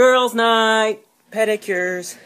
Girls' night, pedicures.